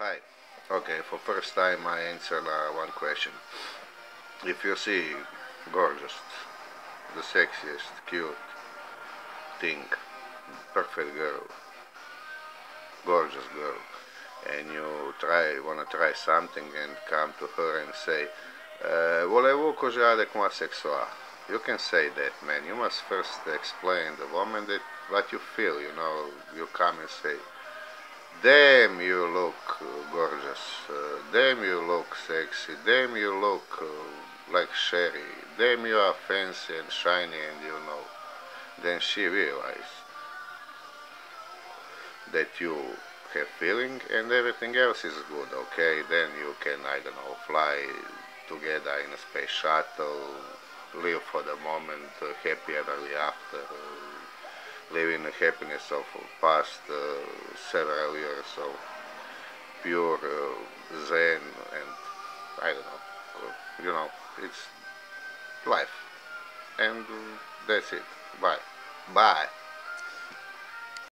Hi. Okay, for first time I answer uh, one question. If you see gorgeous, the sexiest, cute thing, perfect girl, gorgeous girl, and you try, wanna try something and come to her and say, uh, volevo cosare con asexual. You can say that, man. You must first explain the woman that what you feel. You know, you come and say, "Damn, you look uh, gorgeous. Uh, damn, you look sexy. Damn, you look uh, like Sherry. Damn, you are fancy and shiny, and you know." Then she realizes that you have feeling and everything else is good. Okay, then you can I don't know fly together in a space shuttle live for the moment, happy ever after, live in the happiness of past several years of pure uh, zen and I don't know, uh, you know, it's life. And uh, that's it. Bye. Bye.